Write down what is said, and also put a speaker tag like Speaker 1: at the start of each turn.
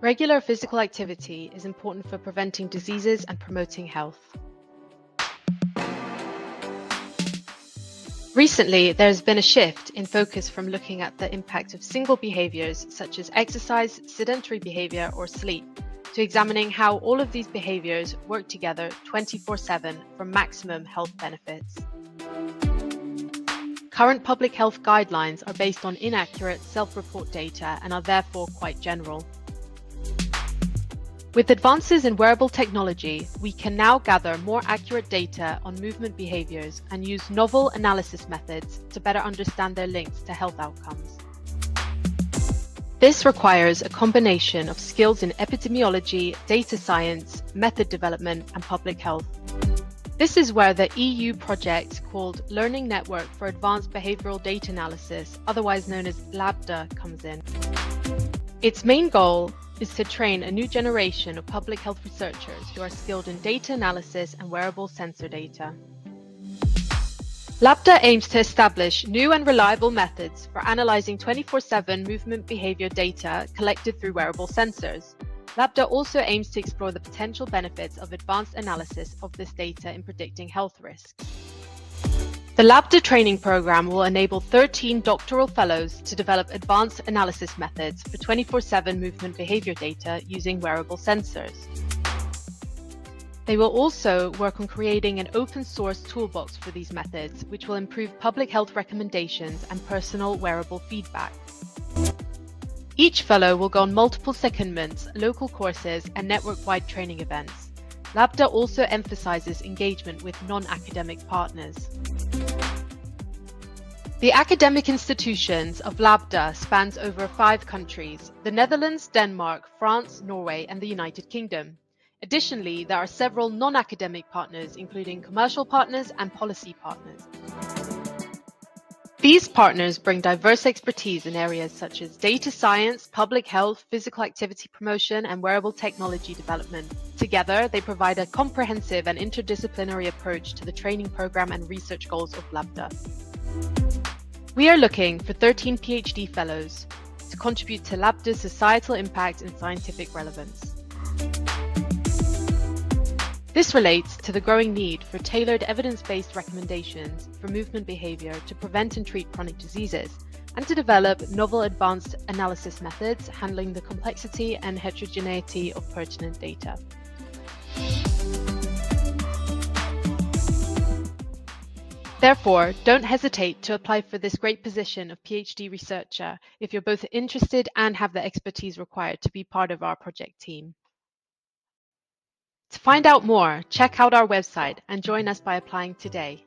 Speaker 1: Regular physical activity is important for preventing diseases and promoting health. Recently, there has been a shift in focus from looking at the impact of single behaviors such as exercise, sedentary behavior, or sleep to examining how all of these behaviors work together 24 7 for maximum health benefits. Current public health guidelines are based on inaccurate self report data and are therefore quite general. With advances in wearable technology, we can now gather more accurate data on movement behaviors and use novel analysis methods to better understand their links to health outcomes. This requires a combination of skills in epidemiology, data science, method development, and public health. This is where the EU project called Learning Network for Advanced Behavioral Data Analysis, otherwise known as LABDA, comes in. Its main goal is to train a new generation of public health researchers who are skilled in data analysis and wearable sensor data. LABDA aims to establish new and reliable methods for analyzing 24 7 movement behavior data collected through wearable sensors. LABDA also aims to explore the potential benefits of advanced analysis of this data in predicting health risks. The LABDA training program will enable 13 doctoral fellows to develop advanced analysis methods for 24 7 movement behavior data using wearable sensors. They will also work on creating an open source toolbox for these methods, which will improve public health recommendations and personal wearable feedback. Each fellow will go on multiple secondments, local courses, and network wide training events. LABDA also emphasizes engagement with non academic partners. The academic institutions of LABDA spans over five countries, the Netherlands, Denmark, France, Norway and the United Kingdom. Additionally, there are several non-academic partners, including commercial partners and policy partners. These partners bring diverse expertise in areas such as data science, public health, physical activity promotion, and wearable technology development. Together, they provide a comprehensive and interdisciplinary approach to the training program and research goals of LABDA. We are looking for 13 PhD fellows to contribute to LABDA's societal impact and scientific relevance. This relates to the growing need for tailored evidence-based recommendations for movement behavior to prevent and treat chronic diseases, and to develop novel advanced analysis methods handling the complexity and heterogeneity of pertinent data. Therefore, don't hesitate to apply for this great position of PhD researcher if you're both interested and have the expertise required to be part of our project team. To find out more, check out our website and join us by applying today.